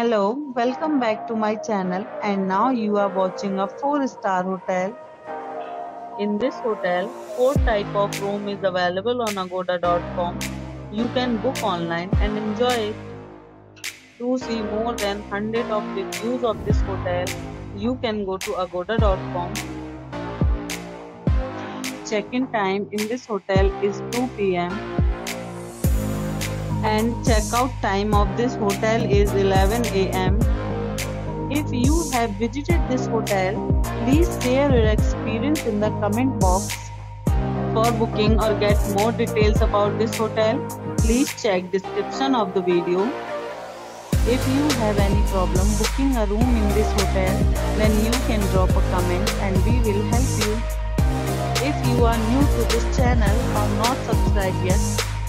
Hello, welcome back to my channel and now you are watching a 4 star hotel. In this hotel, 4 type of room is available on agoda.com. You can book online and enjoy it. To see more than 100 of reviews of this hotel, you can go to agoda.com. Check-in time in this hotel is 2 p.m. and check-out time of this hotel is 11 a.m. If you have visited this hotel, please share your experience in the comment box. For booking or get more details about this hotel, please check description of the video. If you have any problem booking a room in this hotel, then you can drop a comment and we will help you. If you are new to this channel or not subscribed yet,